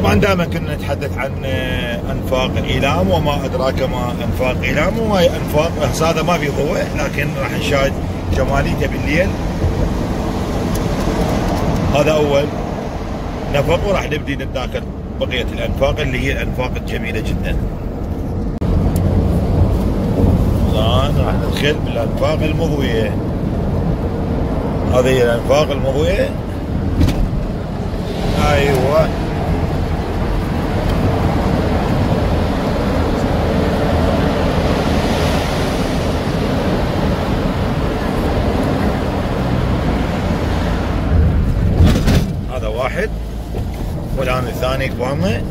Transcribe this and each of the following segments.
طبعا دائما كنا نتحدث عن أنفاق إيلام وما أدراك ما أنفاق إيلام وهي أنفاق هذا ما في ضوء لكن راح نشاهد جماليته بالليل هذا أول نفق وراح نبدي نتذاكر بقية الأنفاق اللي هي الأنفاق الجميلة جدا. الان راح ندخل بالأنفاق المضويه. هذه الأنفاق المضويه. أيوه هذا واحد. والآن الثاني قوامه.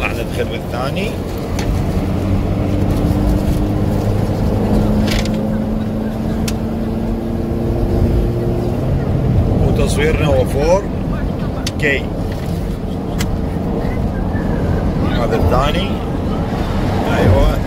راح ندخل بالثاني. وتصويرنا هو 4 كي هذا الثاني. أيوه.